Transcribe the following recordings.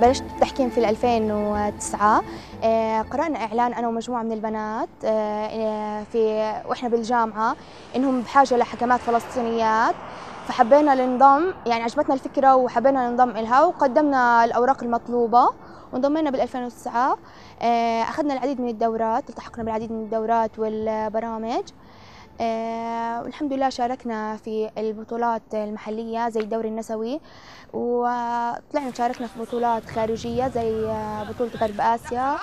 بلشت التحكيم في 2009 آه، قرأنا إعلان أنا ومجموعة من البنات آه، في وإحنا بالجامعة إنهم بحاجة لحكمات فلسطينيات. فحبينا ننضم يعني عجبتنا الفكرة وحبينا ننضم إلها وقدمنا الأوراق المطلوبة. وانضمينا بال 2009 آه، أخذنا العديد من الدورات التحقنا بالعديد من الدورات والبرامج. آه، والحمد لله شاركنا في البطولات المحلية زي الدوري النسوي. وطلعنا شاركنا في بطولات خارجية زي آه، بطولة غرب آسيا.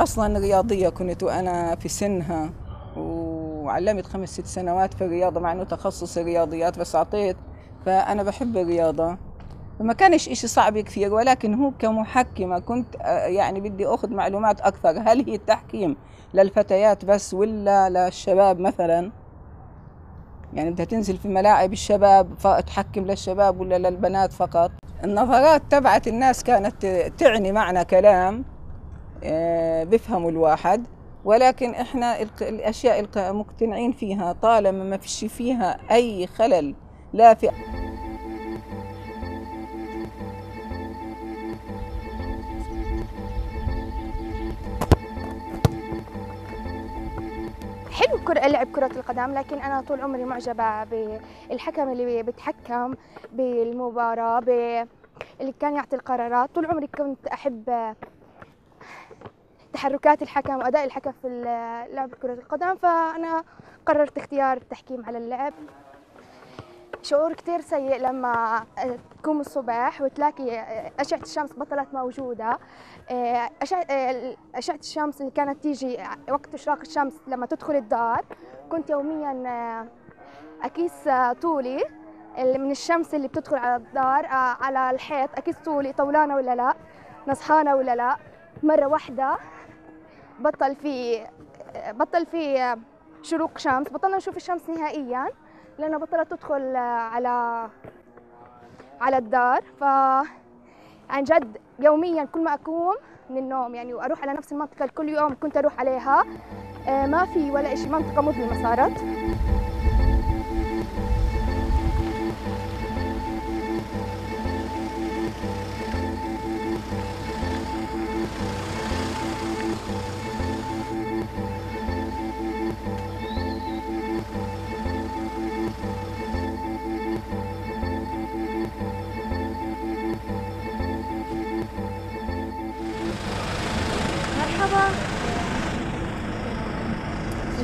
أصلا رياضية كنت وأنا في سنها وعلمت خمس ست سنوات في الرياضة مع أنه تخصص رياضيات بس أعطيت فأنا بحب الرياضة. فما كانش إشي صعب كثير ولكن هو كمحكمة كنت آه، يعني بدي أخذ معلومات أكثر. هل هي التحكيم للفتيات بس ولا للشباب مثلا؟ يعني بدها تنزل في ملاعب الشباب فتحكم للشباب ولا للبنات فقط؟ النظرات تبعت الناس كانت تعني معنى كلام آه، بفهموا الواحد. ولكن إحنا الأشياء المقتنعين فيها طالما ما فيش فيها أي خلل لا في حلو كرة لعب كرة القدم لكن أنا طول عمري معجبة بالحكم اللي بيتحكم بالمباراة اللي كان يعطي القرارات. طول عمري كنت أحب تحركات الحكم وأداء الحكم في لعب كرة القدم فأنا قررت اختيار التحكيم على اللعب. شعور كتير سيء لما تقوم الصبح وتلاقي أشعة الشمس بطلت موجودة. أشعة الشمس اللي كانت تيجي وقت إشراق الشمس لما تدخل الدار. كنت يوميا أكيس طولي من الشمس اللي بتدخل على الدار على الحيط. أكيس طولي طولانة ولا لا؟ نصحانة ولا لا؟ مرة واحدة. بطل في بطل في شروق شمس. بطلنا نشوف الشمس نهائيا لأنها بطلت تدخل على على الدار. ف عن جد يوميا كل ما أقوم من النوم يعني وأروح على نفس المنطقة كل يوم كنت أروح عليها. آه، ما في ولا شيء منطقة مظلمة صارت.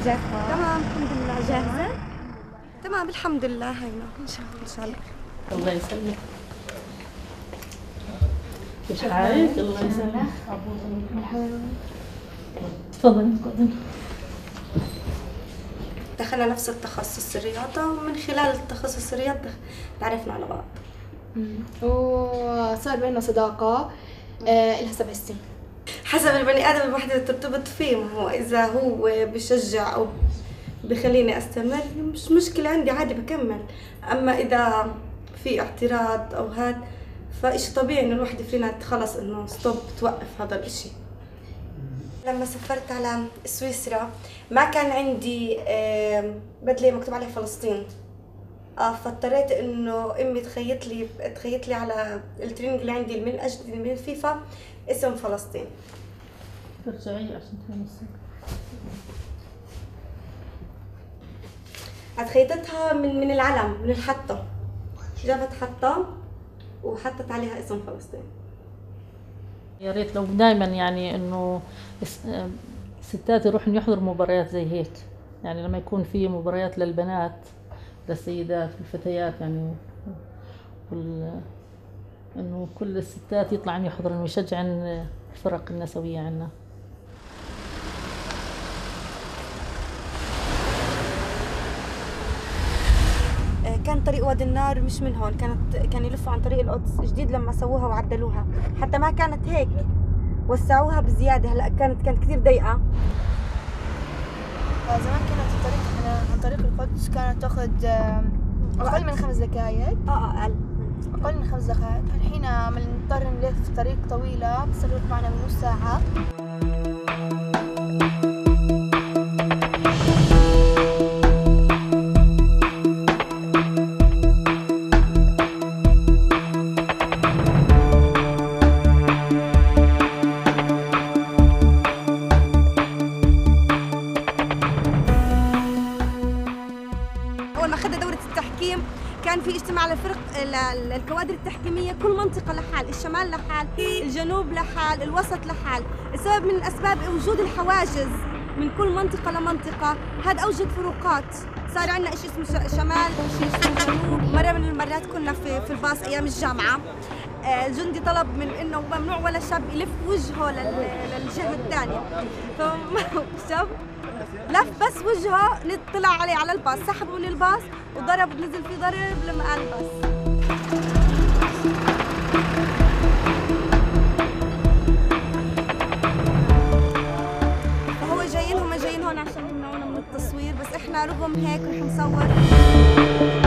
تمام الحمد لله. جاهزة؟ تمام الحمد لله. هينا إن شاء الله إن شاء الله. الله يسلمك. كيف حالك؟ الله يسلمك. تفضلي تفضلي دخلنا نفس التخصص الرياضة ومن خلال التخصص الرياضة تعرفنا على بعض. وصار بيننا صداقة آه، إلها سبع سنين. حسب البني آدم الوحدة ترتبط فيه ما هو إذا هو بشجع أو بخليني أستمر مش مشكلة عندي عادي بكمل. أما إذا في اعتراض أو هاد فإشي طبيعي إنه الوحدة فينا خلص إنه ستوب توقف هذا الإشي. لما سافرت على سويسرا ما كان عندي بدلة مكتوب عليها فلسطين. آه فاضطريت إنه أمي تخيط لي تخيط لي على ال training اللي عندي من أجل من فيفا اسم فلسطين. ترجعي عشان تنسي خيطتها من من العلم من الحطة. جابت حطة وحطت عليها اسم فلسطين. يا ريت لو دائما يعني إنه الستات يروحوا يحضروا مباريات زي هيك. يعني لما يكون في مباريات للبنات للسيدات والفتيات يعني إنه كل الستات يطلعن يحضرن ويشجعن الفرق النسوية عنا آه، كان طريق وادي النار مش من هون كانت كان يلفوا عن طريق القدس جديد لما سووها وعدلوها. حتى ما كانت هيك. وسعوها بزيادة. هلأ كانت كانت كثير ضيقة. آه، زمان كانت الطريق عن طريق القدس كانت تاخذ أقل من خمس دقائق آه أقل. أقل من خمس دقائق الحين بنضطر نلف طريق طويلة بتستغرق معنا من نص ساعة الشمال لحال الجنوب لحال الوسط لحال. السبب من الأسباب وجود الحواجز من كل منطقة لمنطقة. هذا اوجد فروقات. صار عندنا شيء اسمه شمال شيء اسمه جنوب. مرة من المرات كنا في في الباص أيام الجامعة. آه، الجندي طلب من إنه ممنوع ولا شاب يلف وجهه لل- للجهة الثانية. فشاب لف بس وجهه طلع عليه على الباص. سحبه من الباص وضرب نزل فيه ضرب لما قال الباص. التصوير بس إحنا رغم هيك رح نصور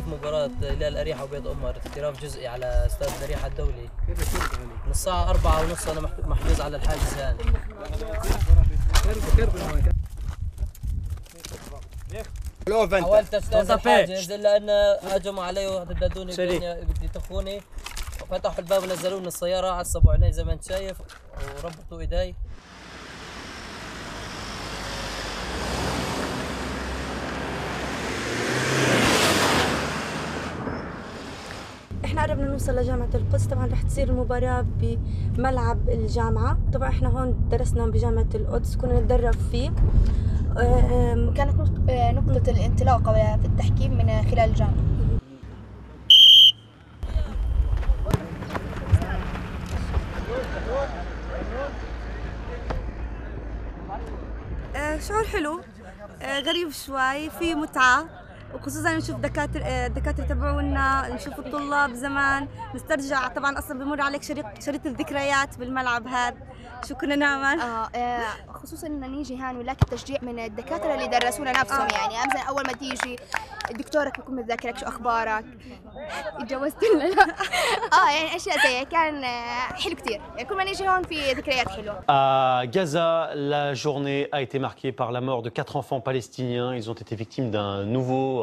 تكليف مباراة هلال اريحة وبيض أمر احتراف جزئي على استاد الأريحة الدولي. من الساعة أربعة ونص أنا مح- محجوز على الحاجز هان حاولت اجتاز الحاجز إلا أن هجموا علي وهددوني بدي يطخوني فتحوا الباب ونزلوني السيارة عصبوا عيني زي ما أنت شايف. وربطوا إيدي. إحنا قربنا نوصل لجامعة القدس. طبعا رح تصير المباراة بملعب الجامعة. طبعا إحنا هون درسنا بجامعة القدس كنا نتدرب فيه. كانت نقط- آه، نقطة الانطلاقة في التحكيم من خلال الجامعة. آه، شعور حلو. آه، غريب شوي. في متعة. وخصوصا نشوف دكاترة آه، الدكاترة تبعونا نشوف الطلاب زمان. نسترجع طبعا أصلا بمر عليك شريط شريط الذكريات بالملعب هذا. شو كنا نعمل آه آه، خصوصا ان نيجي هان ولك التشجيع من الدكاترة اللي درسونا نفسهم آه. يعني. مثلا أول ما تيجي دكتورك بيكون متذكرك شو أخبارك؟ اتجوزت ولا لا؟ آه يعني أشياء زي هيك. كان حلو كتير. يعني كل ما نيجي هون في ذكريات حلوة. À Gaza, la journée a été marquée par la mort de quatre enfants palestiniens. Ils ont été victimes d'un nouveau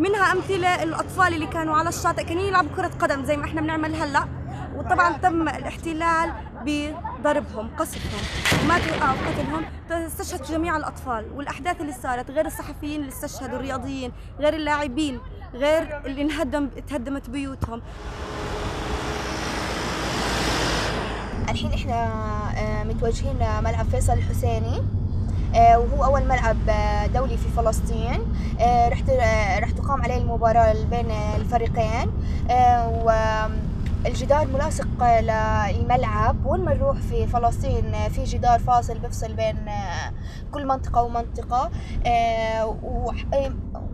منها أمثلة الأطفال اللي كانوا على الشاطئ كانوا يلعبوا كرة قدم زي ما إحنا بنعمل هلأ. وطبعا تم الاحتلال بضربهم قصفهم وماتوا آه قتلهم. استشهد جميع الأطفال والأحداث اللي صارت غير الصحفيين اللي استشهدوا الرياضيين غير اللاعبين غير اللي انهدم تهدمت بيوتهم. الحين إحنا آه، متوجهين ملعب فيصل الحسيني. آه، وهو أول ملعب آه، دولي في فلسطين. آه، رح آه، رح تقام عليه المباراة بين الفريقين. آه، والجدار ملاصق للملعب. وين ما نروح في فلسطين آه، في جدار فاصل بيفصل بين آه، كل منطقة ومنطقة. آه، آه،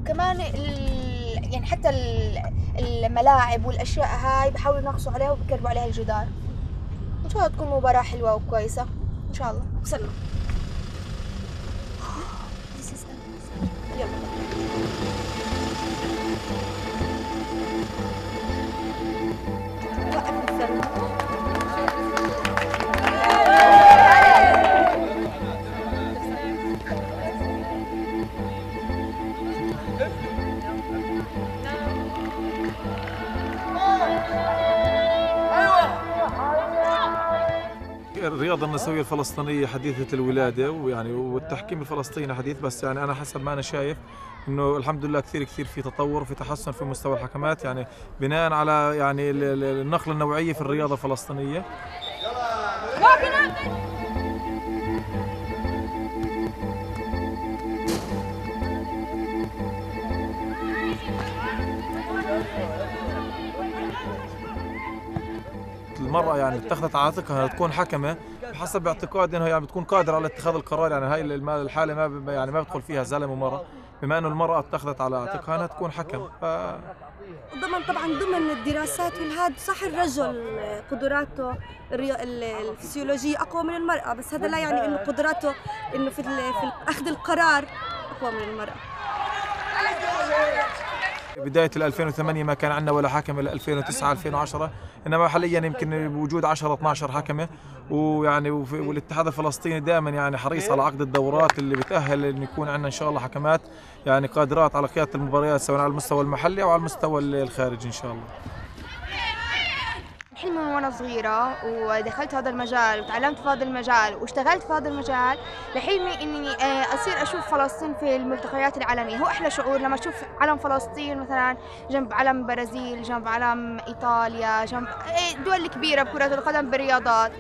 وكمان يعني حتى ال- الملاعب والأشياء هاي بحاولوا ينقصوا عليها وبكربوا عليها الجدار. إن شاء الله تكون مباراة حلوة وكويسة. إن شاء الله. وصلنا الرياضة النسوية الفلسطينية حديثة الولادة ويعني والتحكيم الفلسطيني حديث بس يعني أنا حسب ما أنا شايف إنه الحمد لله كثير كثير في تطور وفي تحسن في مستوى الحكمات يعني بناء على يعني النقله النوعية في الرياضة الفلسطينية. المرأة يعني اتخذت على عاتقها تكون حكمة بحسب اعتقادي انها يعني بتكون قادرة على اتخاذ القرار. يعني هاي الحالة ما يعني ما بدخل فيها زلمة ومرأة. بما إنه المرأة اتخذت على عاتقها إنها تكون حكم. ف... ضمن طبعا ضمن الدراسات والهاد صح الرجل قدراته الفسيولوجية أقوى من المرأة. بس هذا لا يعني إنه قدراته إنه في, في أخذ القرار أقوى من المرأة. بداية 2008 ما كان عندنا ولا حكم إلى 2009 2010 إنما حاليا يمكن بوجود 10 12 حكمة ويعني والاتحاد الفلسطيني دائما يعني حريص على عقد الدورات اللي بتأهل إنه يكون عندنا إن شاء الله حكمات يعني قادرات على قيادة المباريات سواء على المستوى المحلي أو على المستوى الخارجي إن شاء الله. حلمي من وأنا صغيرة ودخلت هذا المجال وتعلمت في هذا المجال واشتغلت في هذا المجال لحلمي إني أصير أشوف فلسطين في الملتقيات العالمية. هو أحلى شعور لما أشوف علم فلسطين مثلا جنب علم البرازيل جنب علم إيطاليا جنب دول كبيرة بكرة القدم بالرياضات.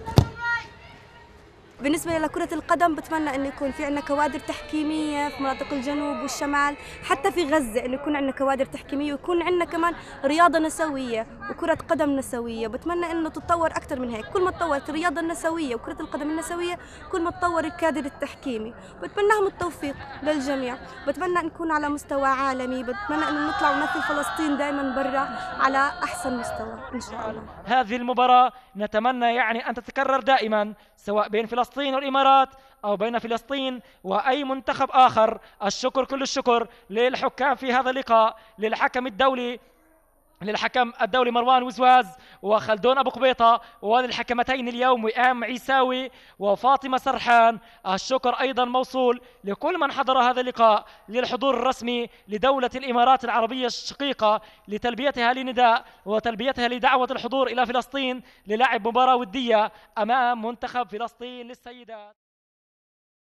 بالنسبة لكرة القدم بتمنى انه يكون في عندنا كوادر تحكيمية في مناطق الجنوب والشمال حتى في غزة انه يكون عندنا كوادر تحكيمية ويكون عندنا كمان رياضة نسوية. وكرة قدم نسوية. بتمنى إنه تتطور أكثر من هيك. كل ما تطورت الرياضة النسوية وكرة القدم النسوية كل ما تطور الكادر التحكيمي. بتمنى لهم التوفيق للجميع. بتمنى نكون على مستوى عالمي. بتمنى إنه نطلع ونمثل فلسطين دائما برا على أحسن مستوى إن شاء الله. هذه المباراة نتمنى يعني أن تتكرر دائما سواء بين فلسطين والإمارات أو بين فلسطين وأي منتخب آخر. الشكر كل الشكر للحكام في هذا اللقاء للحكم الدولي للحكم الدولي مروان وزواز وخلدون أبو قبيطة وللحكمتين اليوم وئام عيساوي وفاطمة سرحان. الشكر أيضا موصول لكل من حضر هذا اللقاء للحضور الرسمي لدولة الإمارات العربية الشقيقة لتلبيتها لنداء وتلبيتها لدعوة الحضور إلى فلسطين للعب مباراة ودية أمام منتخب فلسطين للسيدات.